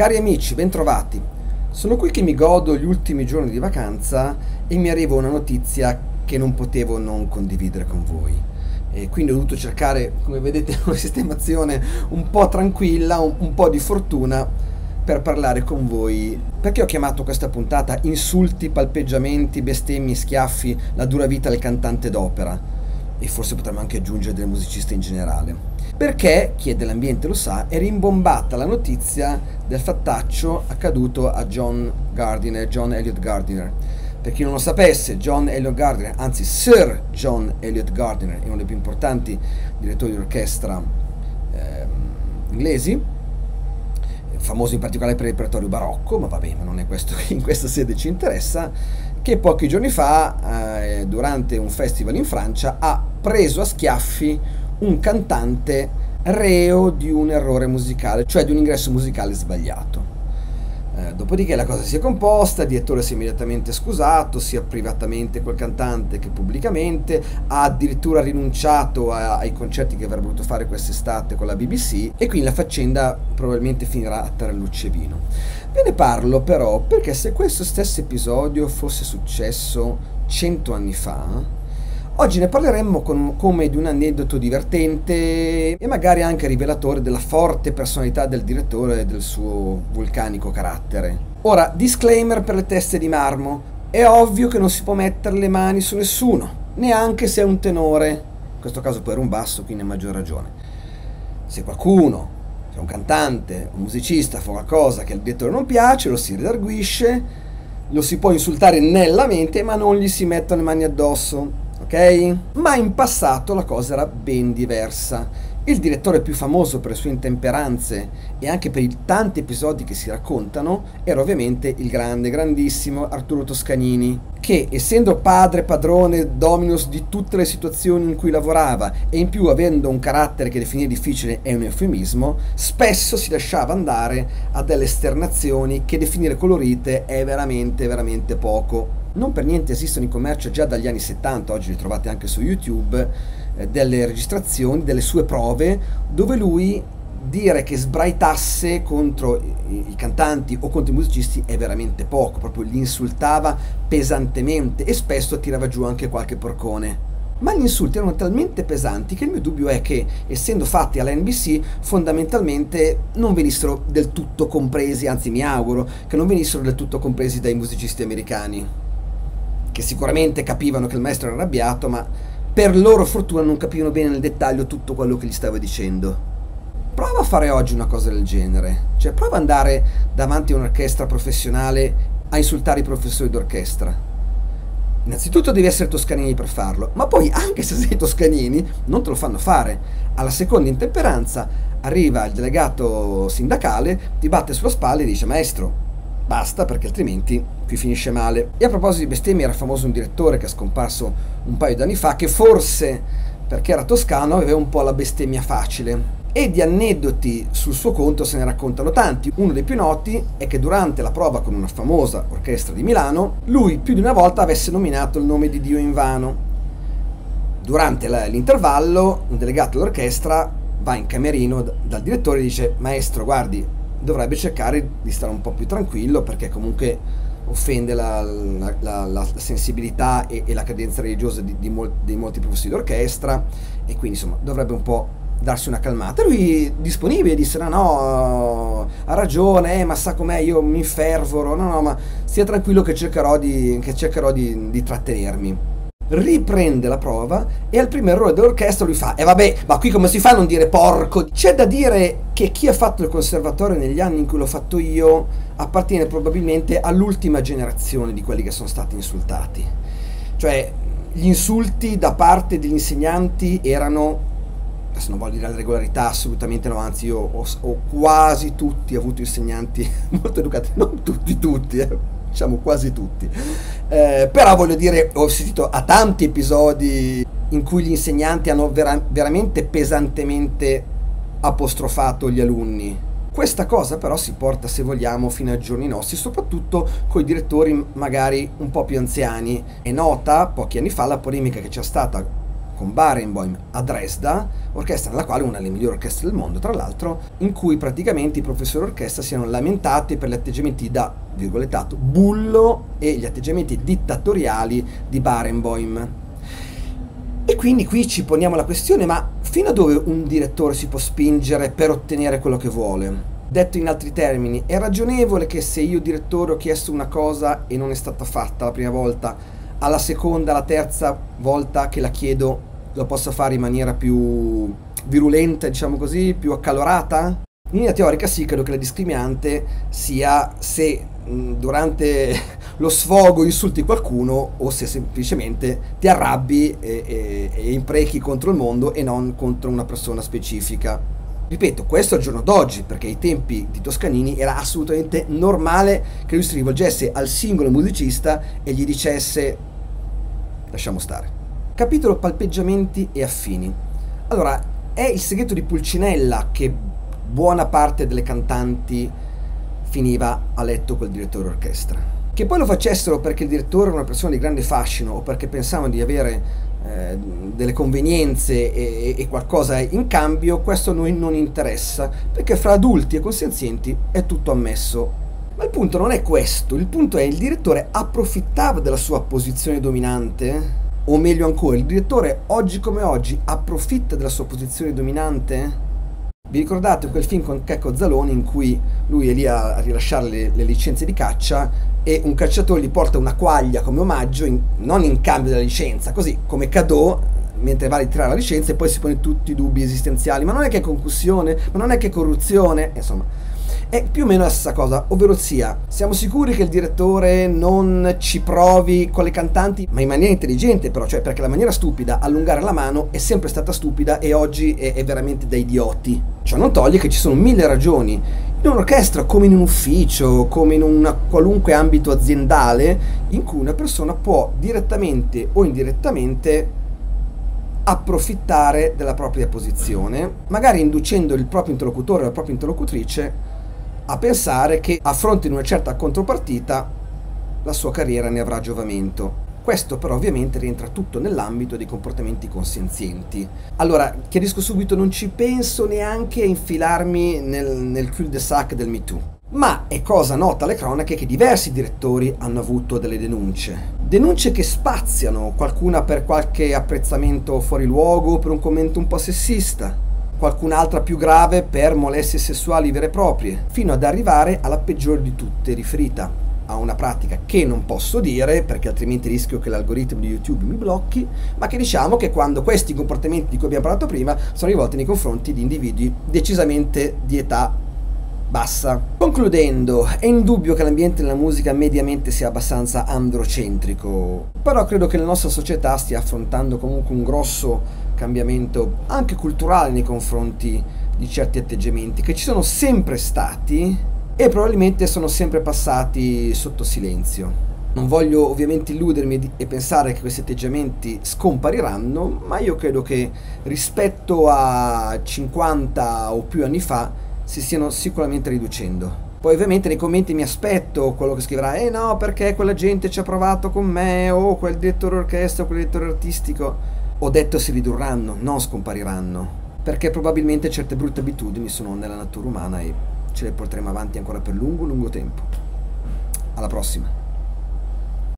Cari amici, bentrovati. Sono qui che mi godo gli ultimi giorni di vacanza e mi arriva una notizia che non potevo non condividere con voi. E quindi ho dovuto cercare, come vedete, una sistemazione un po' tranquilla, un, un po' di fortuna per parlare con voi. Perché ho chiamato questa puntata Insulti, palpeggiamenti, bestemmi, schiaffi, la dura vita del cantante d'opera? E forse potremmo anche aggiungere del musicista in generale perché, chi è dell'ambiente lo sa, è rimbombata la notizia del fattaccio accaduto a John Gardiner, John Elliot Gardiner. Per chi non lo sapesse, John Elliot Gardiner, anzi Sir John Elliot Gardiner, è uno dei più importanti direttori di orchestra eh, inglesi, famoso in particolare per il repertorio barocco, ma va bene, non è questo che in questa sede ci interessa, che pochi giorni fa, eh, durante un festival in Francia, ha preso a schiaffi un cantante reo di un errore musicale, cioè di un ingresso musicale sbagliato. Eh, dopodiché la cosa si è composta, il direttore si è immediatamente scusato, sia privatamente col cantante che pubblicamente, ha addirittura rinunciato a, ai concerti che avrebbe voluto fare quest'estate con la BBC e quindi la faccenda probabilmente finirà a Tarallucce e Vino. Ve ne parlo però perché se questo stesso episodio fosse successo cento anni fa, Oggi ne parleremmo con, come di un aneddoto divertente e magari anche rivelatore della forte personalità del direttore e del suo vulcanico carattere. Ora, disclaimer per le teste di marmo. È ovvio che non si può mettere le mani su nessuno, neanche se è un tenore. In questo caso poi era un basso, quindi a maggior ragione. Se qualcuno, se un cantante, un musicista fa qualcosa che al direttore non piace, lo si redarguisce, lo si può insultare nella mente, ma non gli si mettono le mani addosso ok? Ma in passato la cosa era ben diversa. Il direttore più famoso per le sue intemperanze e anche per i tanti episodi che si raccontano era ovviamente il grande, grandissimo Arturo Toscanini, che essendo padre, padrone, dominus di tutte le situazioni in cui lavorava e in più avendo un carattere che definire difficile è un eufemismo, spesso si lasciava andare a delle esternazioni che definire colorite è veramente, veramente poco non per niente esistono in commercio già dagli anni 70, oggi li trovate anche su YouTube, eh, delle registrazioni, delle sue prove, dove lui dire che sbraitasse contro i, i, cantanti o contro i musicisti è veramente poco, proprio li insultava pesantemente e spesso tirava giù anche qualche porcone. Ma gli insulti erano talmente pesanti che il mio dubbio è che, essendo fatti alla NBC, fondamentalmente non venissero del tutto compresi, anzi mi auguro che non venissero del tutto compresi dai musicisti americani che sicuramente capivano che il maestro era arrabbiato, ma per loro fortuna non capivano bene nel dettaglio tutto quello che gli stava dicendo. Prova a fare oggi una cosa del genere, cioè prova ad andare davanti a un'orchestra professionale a insultare i professori d'orchestra. Innanzitutto devi essere Toscanini per farlo, ma poi anche se sei Toscanini non te lo fanno fare. Alla seconda intemperanza arriva il delegato sindacale, ti batte sulla spalla e dice maestro, basta perché altrimenti qui finisce male. E a proposito di bestemmie era famoso un direttore che è scomparso un paio di anni fa che forse perché era toscano aveva un po' la bestemmia facile. E di aneddoti sul suo conto se ne raccontano tanti. Uno dei più noti è che durante la prova con una famosa orchestra di Milano, lui più di una volta avesse nominato il nome di Dio in vano. Durante l'intervallo, un delegato dell'orchestra va in camerino dal direttore e dice: Maestro, guardi, dovrebbe cercare di stare un po' più tranquillo perché comunque offende la, la, la, la sensibilità e, e, la credenza religiosa di, di, mol, di, molti professori d'orchestra e quindi insomma dovrebbe un po' darsi una calmata. Lui disponibile disse no no ha ragione eh, ma sa com'è io mi infervoro no no ma stia tranquillo che cercherò di, che cercherò di, di trattenermi riprende la prova e al primo errore dell'orchestra lui fa e eh vabbè ma qui come si fa a non dire porco? C'è da dire che chi ha fatto il conservatorio negli anni in cui l'ho fatto io appartiene probabilmente all'ultima generazione di quelli che sono stati insultati. Cioè gli insulti da parte degli insegnanti erano adesso non voglio dire la regolarità assolutamente no anzi io ho, ho quasi tutti avuto insegnanti molto educati non tutti tutti eh diciamo quasi tutti. Eh, però voglio dire, ho assistito a tanti episodi in cui gli insegnanti hanno vera- veramente pesantemente apostrofato gli alunni. Questa cosa però si porta, se vogliamo, fino ai giorni nostri, soprattutto con i direttori magari un po' più anziani. È nota, pochi anni fa, la polemica che c'è stata con Barenboim a Dresda, orchestra nella quale è una delle migliori orchestre del mondo, tra l'altro, in cui praticamente i professori d'orchestra siano lamentati per gli atteggiamenti da, virgolettato, bullo e gli atteggiamenti dittatoriali di Barenboim. E quindi qui ci poniamo la questione, ma fino a dove un direttore si può spingere per ottenere quello che vuole? Detto in altri termini, è ragionevole che se io direttore ho chiesto una cosa e non è stata fatta la prima volta, alla seconda, alla terza volta che la chiedo lo possa fare in maniera più virulenta, diciamo così, più accalorata? In linea teorica sì, credo che la discriminante sia se mh, durante lo sfogo insulti qualcuno o se semplicemente ti arrabbi e, e, e imprechi contro il mondo e non contro una persona specifica. Ripeto, questo al giorno d'oggi, perché ai tempi di Toscanini era assolutamente normale che lui si rivolgesse al singolo musicista e gli dicesse lasciamo stare. Capitolo palpeggiamenti e affini. Allora, è il segreto di Pulcinella che buona parte delle cantanti finiva a letto col direttore orchestra. Che poi lo facessero perché il direttore era una persona di grande fascino o perché pensavano di avere eh, delle convenienze e, e, qualcosa in cambio, questo a noi non interessa, perché fra adulti e consenzienti è tutto ammesso. Ma il punto non è questo, il punto è il direttore approfittava della sua posizione dominante? O meglio ancora, il direttore oggi come oggi approfitta della sua posizione dominante? Vi ricordate quel film con Checco Zaloni in cui lui è lì a rilasciare le, le licenze di caccia e un cacciatore gli porta una quaglia come omaggio, in, non in cambio della licenza, così come cadeau mentre va a ritirare la licenza e poi si pone tutti i dubbi esistenziali, ma non è che è concussione, ma non è che è corruzione, insomma. È più o meno la stessa cosa, ovvero sia, siamo sicuri che il direttore non ci provi con le cantanti, ma in maniera intelligente però, cioè perché la maniera stupida, allungare la mano, è sempre stata stupida e oggi è, è veramente da idioti. Ciò non toglie che ci sono mille ragioni in un'orchestra come in un ufficio, come in un qualunque ambito aziendale, in cui una persona può direttamente o indirettamente approfittare della propria posizione, magari inducendo il proprio interlocutore o la propria interlocutrice a pensare che a fronte di una certa contropartita la sua carriera ne avrà giovamento. Questo però ovviamente rientra tutto nell'ambito dei comportamenti consenzienti. Allora, chiarisco subito, non ci penso neanche a infilarmi nel, nel cul-de-sac del MeToo. Ma è cosa nota alle cronache che diversi direttori hanno avuto delle denunce. Denunce che spaziano, qualcuna per qualche apprezzamento fuori luogo, per un commento un po' sessista, qualcun'altra più grave per molestie sessuali vere e proprie, fino ad arrivare alla peggiore di tutte, riferita a una pratica che non posso dire perché altrimenti rischio che l'algoritmo di YouTube mi blocchi, ma che diciamo che quando questi comportamenti di cui abbiamo parlato prima sono rivolti nei confronti di individui decisamente di età bassa. Concludendo, è indubbio che l'ambiente della musica mediamente sia abbastanza androcentrico, però credo che la nostra società stia affrontando comunque un grosso cambiamento anche culturale nei confronti di certi atteggiamenti che ci sono sempre stati e probabilmente sono sempre passati sotto silenzio. Non voglio ovviamente illudermi e pensare che questi atteggiamenti scompariranno, ma io credo che rispetto a 50 o più anni fa si stiano sicuramente riducendo. Poi ovviamente nei commenti mi aspetto quello che scriverà, eh no, perché quella gente ci ha provato con me, o quel direttore orchestra, o quel direttore artistico. Ho detto si ridurranno, non scompariranno, perché probabilmente certe brutte abitudini sono nella natura umana e ce le porteremo avanti ancora per lungo, lungo tempo. Alla prossima.